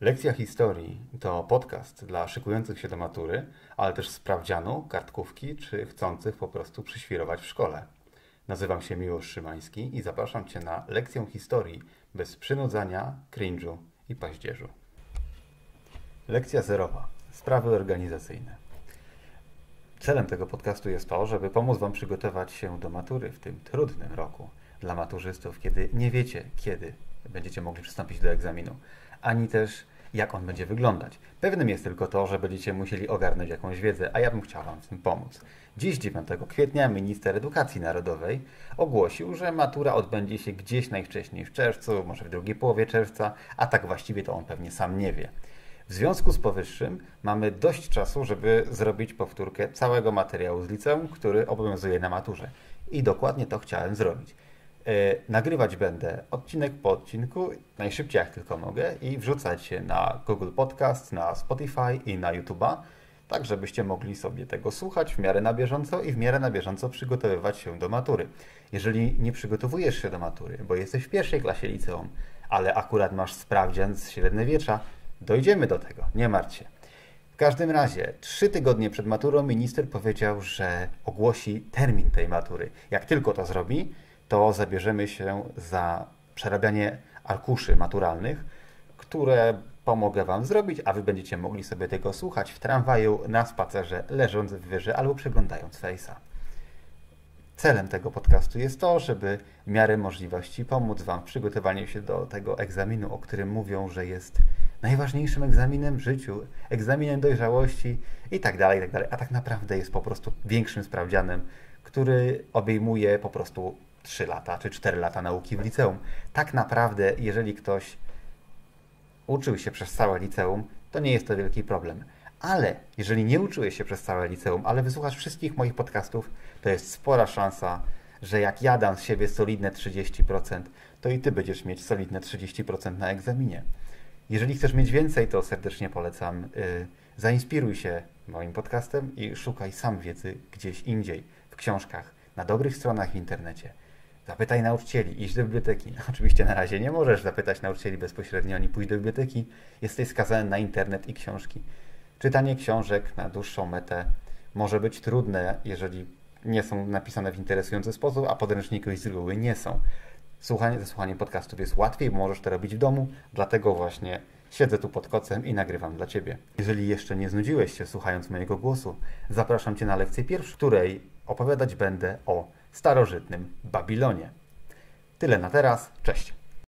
Lekcja historii to podcast dla szykujących się do matury, ale też sprawdzianu, kartkówki czy chcących po prostu przyświrować w szkole. Nazywam się Miłosz Szymański i zapraszam Cię na lekcję historii bez przynudzania, cringe'u i paździerzu. Lekcja zerowa. Sprawy organizacyjne. Celem tego podcastu jest to, żeby pomóc Wam przygotować się do matury w tym trudnym roku dla maturzystów, kiedy nie wiecie, kiedy będziecie mogli przystąpić do egzaminu, ani też jak on będzie wyglądać. Pewnym jest tylko to, że będziecie musieli ogarnąć jakąś wiedzę, a ja bym chciał Wam w tym pomóc. Dziś, 9 kwietnia, minister edukacji narodowej ogłosił, że matura odbędzie się gdzieś najwcześniej w czerwcu, może w drugiej połowie czerwca, a tak właściwie to on pewnie sam nie wie. W związku z powyższym mamy dość czasu, żeby zrobić powtórkę całego materiału z liceum, który obowiązuje na maturze. I dokładnie to chciałem zrobić. E, nagrywać będę odcinek po odcinku, najszybciej jak tylko mogę i wrzucać się na Google Podcast, na Spotify i na YouTube'a, tak żebyście mogli sobie tego słuchać w miarę na bieżąco i w miarę na bieżąco przygotowywać się do matury. Jeżeli nie przygotowujesz się do matury, bo jesteś w pierwszej klasie liceum, ale akurat masz sprawdzian z średniowiecza, dojdziemy do tego, nie martw się. W każdym razie, trzy tygodnie przed maturą minister powiedział, że ogłosi termin tej matury. Jak tylko to zrobi, to zabierzemy się za przerabianie arkuszy maturalnych, które pomogę Wam zrobić, a Wy będziecie mogli sobie tego słuchać w tramwaju, na spacerze, leżąc w wieży albo przeglądając Face'a. Celem tego podcastu jest to, żeby w miarę możliwości pomóc Wam w przygotowaniu się do tego egzaminu, o którym mówią, że jest najważniejszym egzaminem w życiu, egzaminem dojrzałości i tak dalej, i tak dalej, a tak naprawdę jest po prostu większym sprawdzianem, który obejmuje po prostu 3 lata czy 4 lata nauki w liceum. Tak naprawdę, jeżeli ktoś uczył się przez całe liceum, to nie jest to wielki problem. Ale jeżeli nie uczyłeś się przez całe liceum, ale wysłuchasz wszystkich moich podcastów, to jest spora szansa, że jak ja dam z siebie solidne 30%, to i ty będziesz mieć solidne 30% na egzaminie. Jeżeli chcesz mieć więcej, to serdecznie polecam. Yy, zainspiruj się moim podcastem i szukaj sam wiedzy gdzieś indziej, w książkach, na dobrych stronach w internecie. Zapytaj nauczycieli, idź do biblioteki. Oczywiście na razie nie możesz zapytać nauczycieli bezpośrednio ani pójść do biblioteki. Jesteś skazany na internet i książki. Czytanie książek na dłuższą metę może być trudne, jeżeli nie są napisane w interesujący sposób, a podręczniki z reguły nie są. Słuchanie, zasłuchanie podcastów jest łatwiej, bo możesz to robić w domu, dlatego właśnie siedzę tu pod kocem i nagrywam dla Ciebie. Jeżeli jeszcze nie znudziłeś się słuchając mojego głosu, zapraszam Cię na lekcję pierwszą, w której opowiadać będę o starożytnym Babilonie. Tyle na teraz. Cześć.